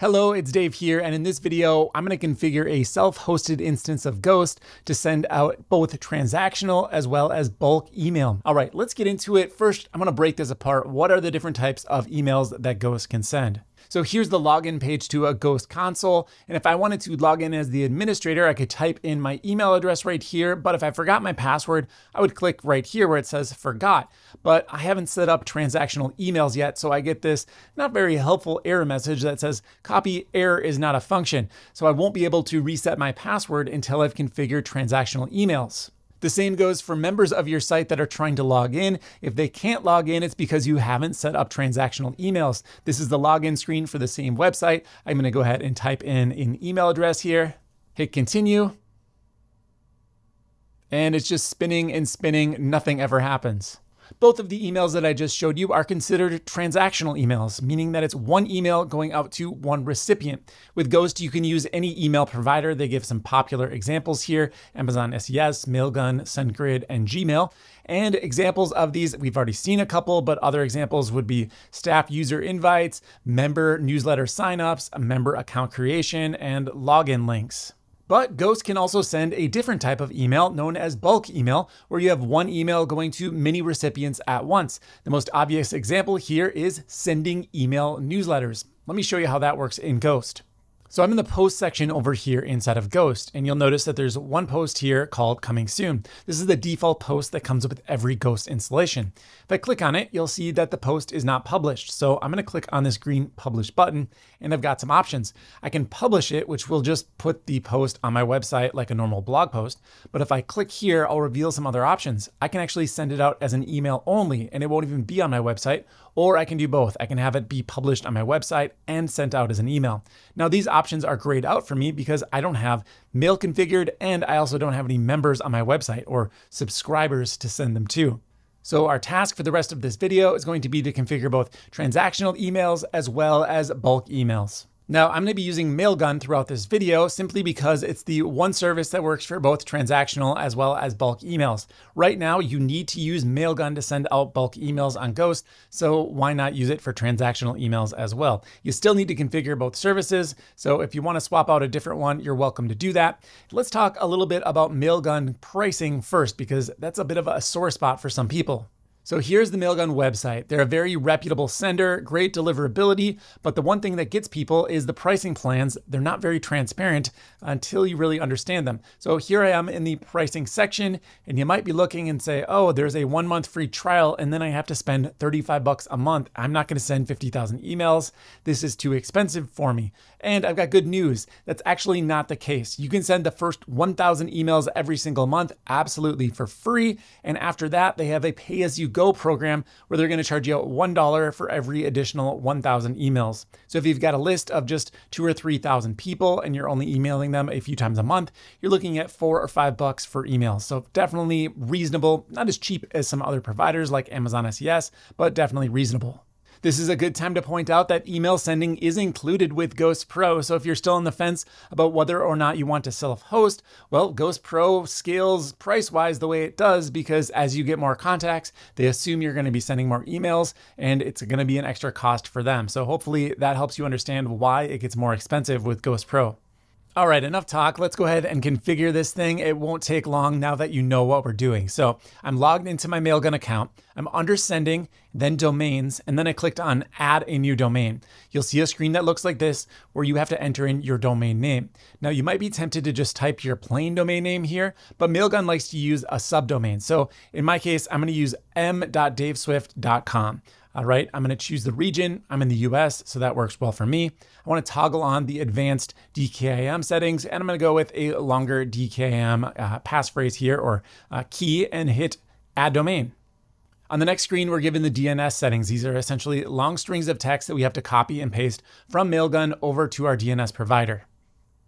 Hello, it's Dave here, and in this video, I'm going to configure a self-hosted instance of Ghost to send out both transactional as well as bulk email. All right, let's get into it. First, I'm going to break this apart. What are the different types of emails that Ghost can send? So here's the login page to a Ghost console. And if I wanted to log in as the administrator, I could type in my email address right here. But if I forgot my password, I would click right here where it says forgot. But I haven't set up transactional emails yet. So I get this not very helpful error message that says copy error is not a function. So I won't be able to reset my password until I've configured transactional emails. The same goes for members of your site that are trying to log in. If they can't log in, it's because you haven't set up transactional emails. This is the login screen for the same website. I'm going to go ahead and type in an email address here, hit continue, and it's just spinning and spinning. Nothing ever happens. Both of the emails that I just showed you are considered transactional emails, meaning that it's one email going out to one recipient. With Ghost, you can use any email provider. They give some popular examples here Amazon SES, Mailgun, SendGrid, and Gmail. And examples of these, we've already seen a couple, but other examples would be staff user invites, member newsletter signups, member account creation, and login links. But Ghost can also send a different type of email known as bulk email, where you have one email going to many recipients at once. The most obvious example here is sending email newsletters. Let me show you how that works in Ghost. So I'm in the post section over here inside of Ghost, and you'll notice that there's one post here called Coming Soon. This is the default post that comes up with every Ghost installation. If I click on it, you'll see that the post is not published. So I'm gonna click on this green publish button, and I've got some options. I can publish it, which will just put the post on my website like a normal blog post. But if I click here, I'll reveal some other options. I can actually send it out as an email only, and it won't even be on my website, or I can do both. I can have it be published on my website and sent out as an email. Now, these options are grayed out for me because I don't have mail configured and I also don't have any members on my website or subscribers to send them to. So our task for the rest of this video is going to be to configure both transactional emails as well as bulk emails. Now, I'm going to be using Mailgun throughout this video simply because it's the one service that works for both transactional as well as bulk emails. Right now, you need to use Mailgun to send out bulk emails on Ghost, so why not use it for transactional emails as well? You still need to configure both services, so if you want to swap out a different one, you're welcome to do that. Let's talk a little bit about Mailgun pricing first because that's a bit of a sore spot for some people. So here's the Mailgun website. They're a very reputable sender, great deliverability, but the one thing that gets people is the pricing plans. They're not very transparent until you really understand them. So here I am in the pricing section, and you might be looking and say, oh, there's a one month free trial, and then I have to spend 35 bucks a month. I'm not gonna send 50,000 emails. This is too expensive for me. And I've got good news. That's actually not the case. You can send the first 1,000 emails every single month absolutely for free. And after that, they have a pay as you Go program where they're going to charge you $1 for every additional 1,000 emails. So if you've got a list of just two or 3,000 people and you're only emailing them a few times a month, you're looking at four or five bucks for emails. So definitely reasonable, not as cheap as some other providers like Amazon SES, but definitely reasonable. This is a good time to point out that email sending is included with Ghost Pro. So if you're still on the fence about whether or not you want to self host, well, Ghost Pro scales price wise the way it does because as you get more contacts, they assume you're going to be sending more emails and it's going to be an extra cost for them. So hopefully that helps you understand why it gets more expensive with Ghost Pro. All right, enough talk. Let's go ahead and configure this thing. It won't take long now that you know what we're doing. So I'm logged into my Mailgun account. I'm under sending, then domains, and then I clicked on add a new domain. You'll see a screen that looks like this where you have to enter in your domain name. Now you might be tempted to just type your plain domain name here, but Mailgun likes to use a subdomain. So in my case, I'm gonna use m.daveswift.com. All right, I'm going to choose the region. I'm in the US, so that works well for me. I want to toggle on the advanced DKIM settings, and I'm going to go with a longer DKIM uh, passphrase here or uh, key and hit add domain. On the next screen, we're given the DNS settings. These are essentially long strings of text that we have to copy and paste from Mailgun over to our DNS provider.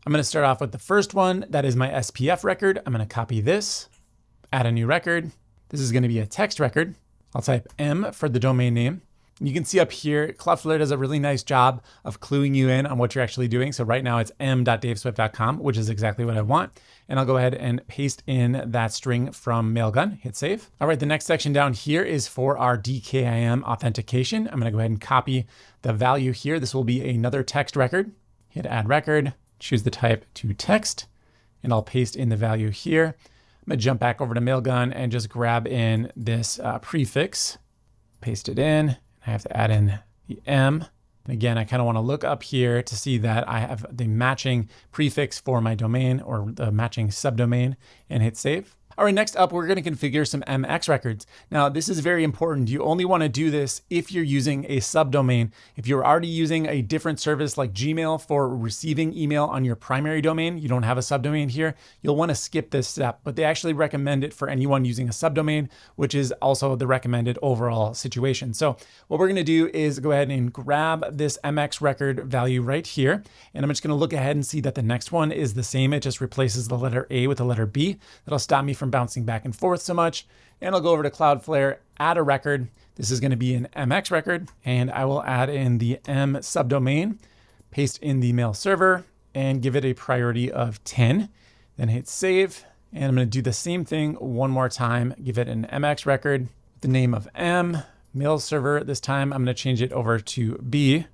I'm going to start off with the first one. That is my SPF record. I'm going to copy this, add a new record. This is going to be a text record. I'll type M for the domain name. You can see up here, Cloudflare does a really nice job of cluing you in on what you're actually doing. So right now it's m.daveswift.com, which is exactly what I want. And I'll go ahead and paste in that string from Mailgun, hit save. All right, the next section down here is for our DKIM authentication. I'm gonna go ahead and copy the value here. This will be another text record. Hit add record, choose the type to text, and I'll paste in the value here. I'm gonna jump back over to Mailgun and just grab in this uh, prefix, paste it in, I have to add in the M. And again, I kind of want to look up here to see that I have the matching prefix for my domain or the matching subdomain and hit save. All right, next up, we're gonna configure some MX records. Now, this is very important. You only wanna do this if you're using a subdomain. If you're already using a different service like Gmail for receiving email on your primary domain, you don't have a subdomain here, you'll wanna skip this step, but they actually recommend it for anyone using a subdomain, which is also the recommended overall situation. So what we're gonna do is go ahead and grab this MX record value right here, and I'm just gonna look ahead and see that the next one is the same. It just replaces the letter A with the letter B. That'll stop me from bouncing back and forth so much. And I'll go over to Cloudflare, add a record. This is going to be an MX record, and I will add in the M subdomain, paste in the mail server, and give it a priority of 10. Then hit save, and I'm going to do the same thing one more time. Give it an MX record, the name of M, mail server. This time I'm going to change it over to B,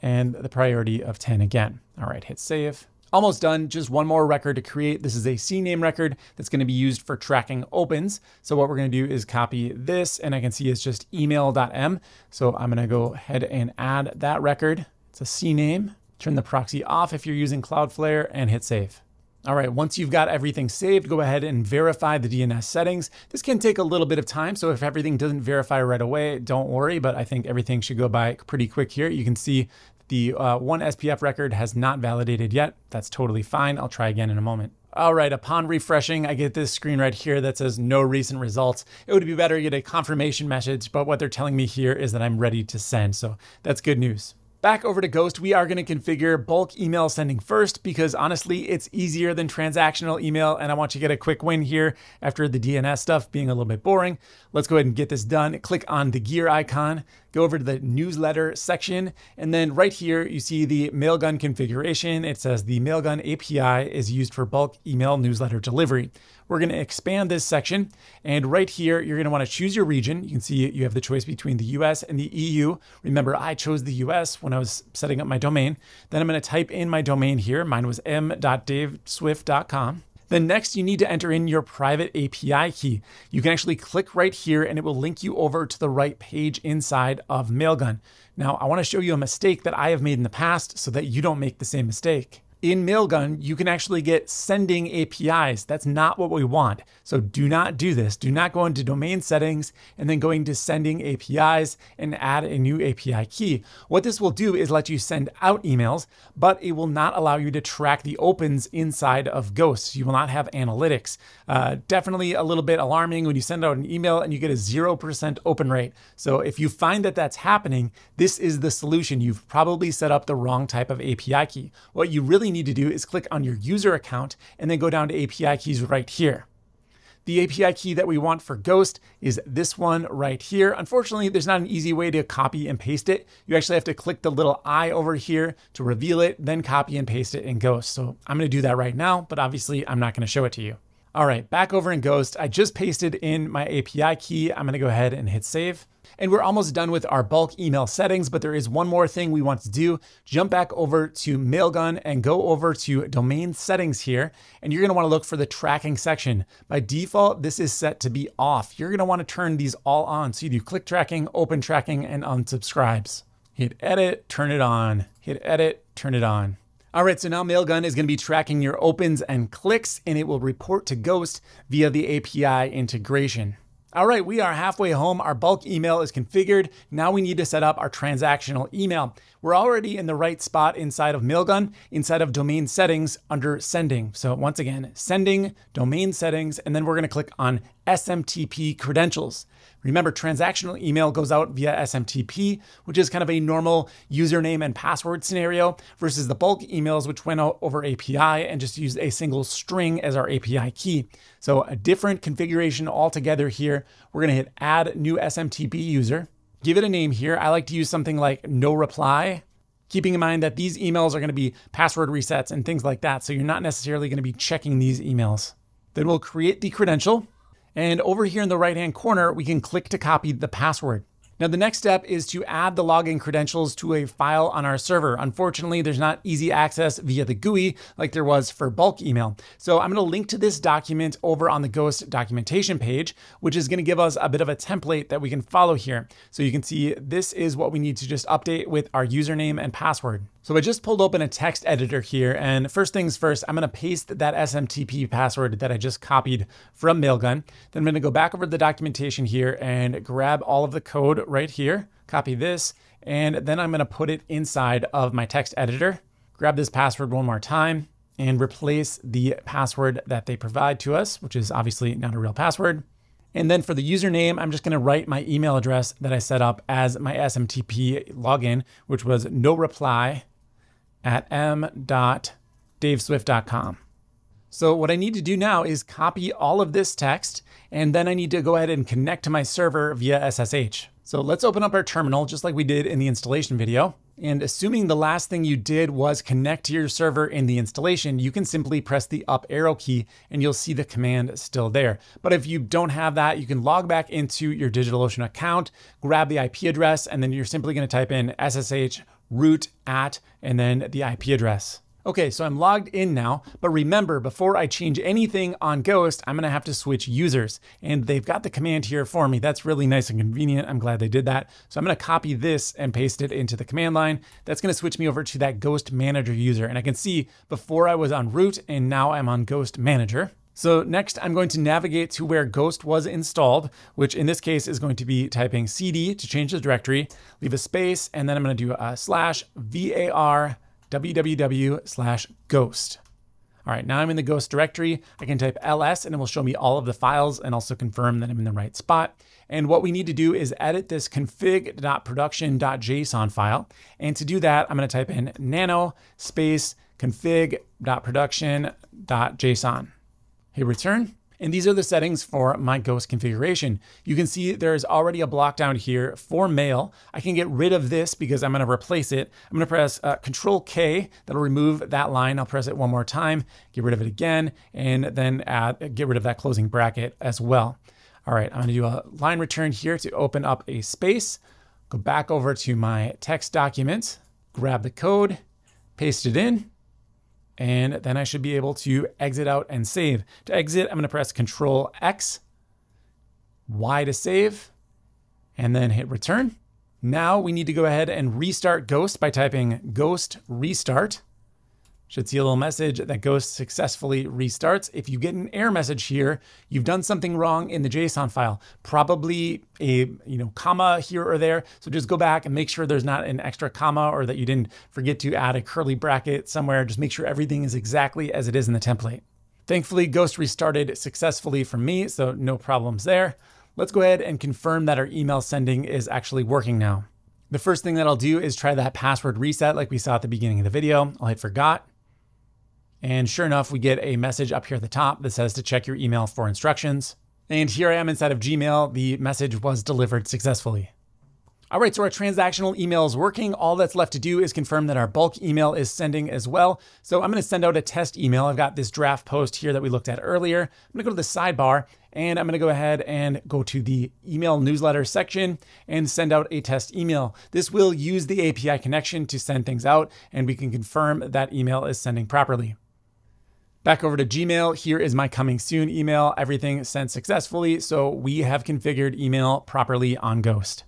and the priority of 10 again. All right, hit save. Almost done, just one more record to create. This is a CNAME record that's gonna be used for tracking opens. So what we're gonna do is copy this and I can see it's just email.m. So I'm gonna go ahead and add that record. It's a CNAME. Turn the proxy off if you're using Cloudflare and hit save. All right, once you've got everything saved, go ahead and verify the DNS settings. This can take a little bit of time, so if everything doesn't verify right away, don't worry, but I think everything should go by pretty quick here. You can see the uh, one SPF record has not validated yet. That's totally fine. I'll try again in a moment. All right, upon refreshing, I get this screen right here that says no recent results. It would be better to get a confirmation message, but what they're telling me here is that I'm ready to send. So that's good news. Back over to Ghost, we are going to configure bulk email sending first because honestly, it's easier than transactional email. And I want you to get a quick win here after the DNS stuff being a little bit boring. Let's go ahead and get this done. Click on the gear icon, go over to the newsletter section, and then right here, you see the Mailgun configuration. It says the Mailgun API is used for bulk email newsletter delivery. We're going to expand this section. And right here, you're going to want to choose your region. You can see you have the choice between the US and the EU. Remember, I chose the US when I was setting up my domain. Then I'm going to type in my domain here. Mine was m.daveswift.com. Then next, you need to enter in your private API key. You can actually click right here and it will link you over to the right page inside of Mailgun. Now, I want to show you a mistake that I have made in the past so that you don't make the same mistake in Mailgun, you can actually get sending APIs. That's not what we want. So do not do this. Do not go into domain settings and then going to sending APIs and add a new API key. What this will do is let you send out emails, but it will not allow you to track the opens inside of Ghost. You will not have analytics. Uh, definitely a little bit alarming when you send out an email and you get a 0% open rate. So if you find that that's happening, this is the solution. You've probably set up the wrong type of API key. What you really need to do is click on your user account and then go down to API keys right here. The API key that we want for Ghost is this one right here. Unfortunately, there's not an easy way to copy and paste it. You actually have to click the little I over here to reveal it, then copy and paste it in Ghost. So I'm gonna do that right now, but obviously I'm not gonna show it to you. All right, back over in Ghost, I just pasted in my API key. I'm gonna go ahead and hit save. And we're almost done with our bulk email settings, but there is one more thing we want to do. Jump back over to Mailgun and go over to domain settings here. And you're gonna wanna look for the tracking section. By default, this is set to be off. You're gonna wanna turn these all on. So you do click tracking, open tracking, and unsubscribes. Hit edit, turn it on. Hit edit, turn it on. All right, so now Mailgun is going to be tracking your opens and clicks, and it will report to Ghost via the API integration. All right, we are halfway home. Our bulk email is configured. Now we need to set up our transactional email. We're already in the right spot inside of Mailgun, inside of domain settings under sending. So once again, sending, domain settings, and then we're gonna click on SMTP credentials. Remember, transactional email goes out via SMTP, which is kind of a normal username and password scenario, versus the bulk emails, which went out over API and just used a single string as our API key. So a different configuration altogether here. We're gonna hit add new SMTP user. Give it a name here. I like to use something like no reply, keeping in mind that these emails are going to be password resets and things like that. So you're not necessarily going to be checking these emails. Then we'll create the credential. And over here in the right hand corner, we can click to copy the password. Now, the next step is to add the login credentials to a file on our server. Unfortunately, there's not easy access via the GUI like there was for bulk email. So I'm going to link to this document over on the Ghost documentation page, which is going to give us a bit of a template that we can follow here. So you can see this is what we need to just update with our username and password. So I just pulled open a text editor here, and first things first, I'm gonna paste that SMTP password that I just copied from Mailgun. Then I'm gonna go back over to the documentation here and grab all of the code right here, copy this, and then I'm gonna put it inside of my text editor. Grab this password one more time and replace the password that they provide to us, which is obviously not a real password. And then for the username, I'm just going to write my email address that I set up as my SMTP login, which was no reply at m.daveswift.com. So what I need to do now is copy all of this text, and then I need to go ahead and connect to my server via SSH. So let's open up our terminal just like we did in the installation video. And assuming the last thing you did was connect to your server in the installation, you can simply press the up arrow key and you'll see the command still there. But if you don't have that, you can log back into your DigitalOcean account, grab the IP address, and then you're simply gonna type in SSH root at, and then the IP address. Okay, so I'm logged in now, but remember, before I change anything on Ghost, I'm gonna have to switch users. And they've got the command here for me. That's really nice and convenient. I'm glad they did that. So I'm gonna copy this and paste it into the command line. That's gonna switch me over to that Ghost Manager user. And I can see before I was on root and now I'm on Ghost Manager. So next I'm going to navigate to where Ghost was installed, which in this case is going to be typing cd to change the directory, leave a space, and then I'm going to do a slash var www slash ghost. All right, now I'm in the ghost directory. I can type ls and it will show me all of the files and also confirm that I'm in the right spot. And what we need to do is edit this config.production.json file. And to do that, I'm going to type in nano space config.production.json. Hit return. And these are the settings for my Ghost configuration. You can see there's already a block down here for mail. I can get rid of this because I'm gonna replace it. I'm gonna press uh, Control K, that'll remove that line. I'll press it one more time, get rid of it again, and then add, get rid of that closing bracket as well. All right, I'm gonna do a line return here to open up a space, go back over to my text document, grab the code, paste it in, and then I should be able to exit out and save. To exit, I'm gonna press Control X, Y to save, and then hit return. Now we need to go ahead and restart Ghost by typing Ghost Restart. Should see a little message that Ghost successfully restarts. If you get an error message here, you've done something wrong in the JSON file, probably a you know comma here or there. So just go back and make sure there's not an extra comma or that you didn't forget to add a curly bracket somewhere. Just make sure everything is exactly as it is in the template. Thankfully, Ghost restarted successfully for me, so no problems there. Let's go ahead and confirm that our email sending is actually working now. The first thing that I'll do is try that password reset like we saw at the beginning of the video. I'll hit forgot. And sure enough, we get a message up here at the top that says to check your email for instructions. And here I am inside of Gmail. The message was delivered successfully. All right, so our transactional email is working. All that's left to do is confirm that our bulk email is sending as well. So I'm gonna send out a test email. I've got this draft post here that we looked at earlier. I'm gonna go to the sidebar and I'm gonna go ahead and go to the email newsletter section and send out a test email. This will use the API connection to send things out and we can confirm that email is sending properly. Back over to Gmail, here is my coming soon email. Everything sent successfully, so we have configured email properly on Ghost.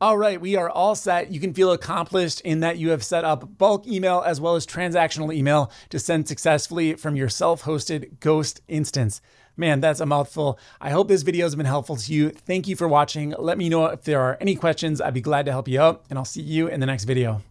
All right, we are all set. You can feel accomplished in that you have set up bulk email as well as transactional email to send successfully from your self-hosted Ghost instance. Man, that's a mouthful. I hope this video has been helpful to you. Thank you for watching. Let me know if there are any questions. I'd be glad to help you out, and I'll see you in the next video.